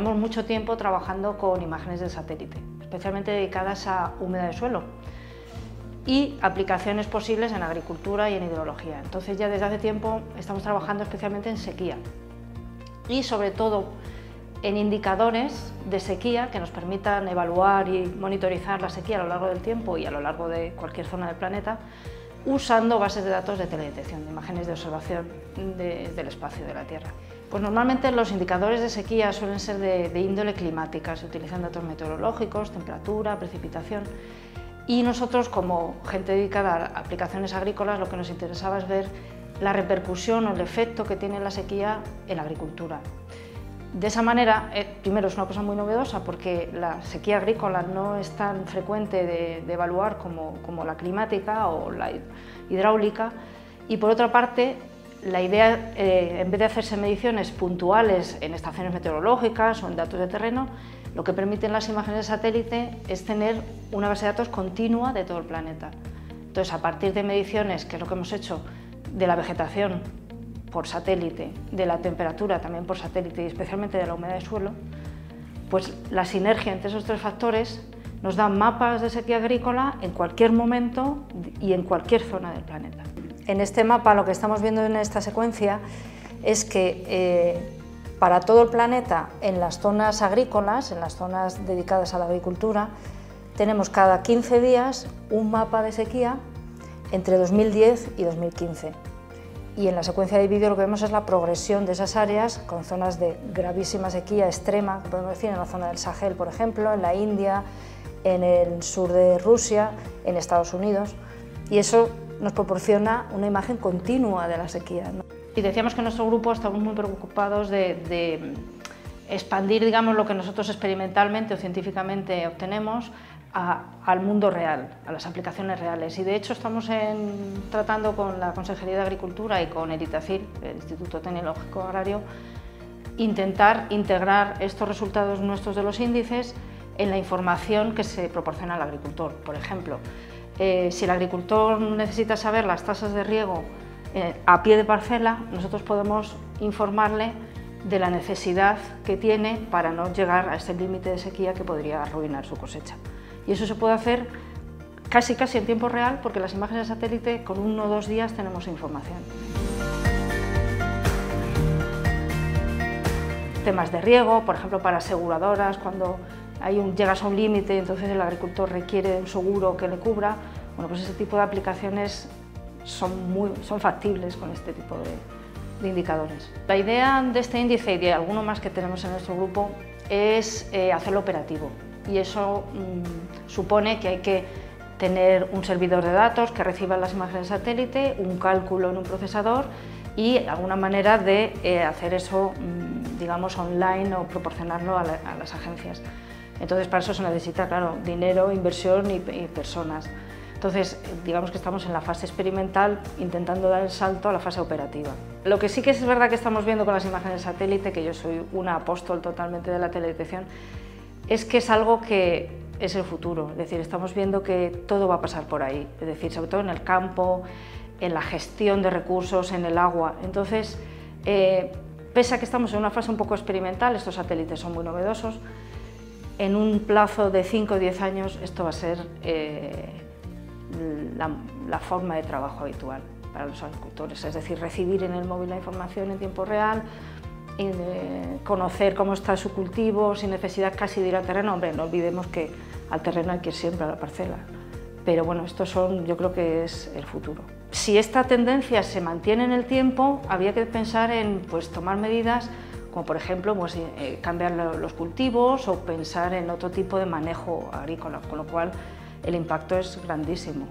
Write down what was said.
mucho tiempo trabajando con imágenes de satélite, especialmente dedicadas a humedad de suelo y aplicaciones posibles en agricultura y en hidrología. Entonces ya desde hace tiempo estamos trabajando especialmente en sequía y sobre todo en indicadores de sequía que nos permitan evaluar y monitorizar la sequía a lo largo del tiempo y a lo largo de cualquier zona del planeta usando bases de datos de teledetección, de imágenes de observación del espacio de la Tierra. Pues normalmente los indicadores de sequía suelen ser de, de índole climática, se utilizan datos meteorológicos, temperatura, precipitación y nosotros como gente dedicada a aplicaciones agrícolas lo que nos interesaba es ver la repercusión o el efecto que tiene la sequía en la agricultura. De esa manera, eh, primero es una cosa muy novedosa porque la sequía agrícola no es tan frecuente de, evaluar como, la climática o la hidráulica y por otra parte la idea, eh, en vez de hacerse mediciones puntuales en estaciones meteorológicas o en datos de terreno, lo que permiten las imágenes de satélite es tener una base de datos continua de todo el planeta. Entonces, a partir de mediciones, que es lo que hemos hecho, de la vegetación, por satélite, de la temperatura también por satélite y especialmente de la humedad de suelo, pues la sinergia entre esos tres factores nos da mapas de sequía agrícola en cualquier momento y en cualquier zona del planeta. En este mapa lo que estamos viendo en esta secuencia es que eh, para todo el planeta, en las zonas agrícolas, en las zonas dedicadas a la agricultura, tenemos cada 15 días un mapa de sequía entre 2010 y 2015 y en la secuencia de vídeo lo que vemos es la progresión de esas áreas con zonas de gravísima sequía extrema, podemos decir en la zona del Sahel, por ejemplo, en la India, en el sur de Rusia, en Estados Unidos, y eso nos proporciona una imagen continua de la sequía. Y decíamos que en nuestro grupo estamos muy preocupados de, expandir digamos, lo que nosotros experimentalmente o científicamente obtenemos al mundo real, a las aplicaciones reales. Y de hecho estamos tratando con la Consejería de Agricultura y con el el Instituto Tecnológico Agrario, intentar integrar estos resultados nuestros de los índices en la información que se proporciona al agricultor. Por ejemplo, eh, si el agricultor necesita saber las tasas de riego eh, a pie de parcela, nosotros podemos informarle de la necesidad que tiene para no llegar a ese límite de sequía que podría arruinar su cosecha. Y eso se puede hacer casi casi en tiempo real porque las imágenes de satélite con uno o dos días tenemos información. Temas de riego, por ejemplo para aseguradoras, cuando hay un, llegas a un límite entonces el agricultor requiere un seguro que le cubra, bueno pues ese tipo de aplicaciones son, muy, son factibles con este tipo de, de indicadores. La idea de este índice y de alguno más que tenemos en nuestro grupo es eh, hacerlo operativo y eso mm, supone que hay que tener un servidor de datos que reciba las imágenes satélite, un cálculo en un procesador y alguna manera de eh, hacer eso, mm, digamos, online o proporcionarlo a, las agencias. Entonces, para eso se necesita, claro, dinero, inversión y, y, personas. Entonces, digamos que estamos en la fase experimental intentando dar el salto a la fase operativa. Lo que sí que es verdad que estamos viendo con las imágenes satélite, que yo soy una apóstol totalmente de la teledetección, es que es algo que es el futuro, es decir, estamos viendo que todo va a pasar por ahí, es decir, sobre todo en el campo, en la gestión de recursos, en el agua. Entonces, eh, pese a que estamos en una fase un poco experimental, estos satélites son muy novedosos, en un plazo de 5 o 10 años esto va a ser eh, la forma de trabajo habitual para los agricultores, es decir, recibir en el móvil la información en tiempo real, conocer cómo está su cultivo sin necesidad casi de ir al terreno. Hombre, no olvidemos que al terreno hay que ir siempre a la parcela. Pero bueno, estos son, yo creo que es el futuro. Si esta tendencia se mantiene en el tiempo, habría que pensar en pues, tomar medidas como por ejemplo pues, eh, cambiar los cultivos o pensar en otro tipo de manejo agrícola, con lo cual el impacto es grandísimo.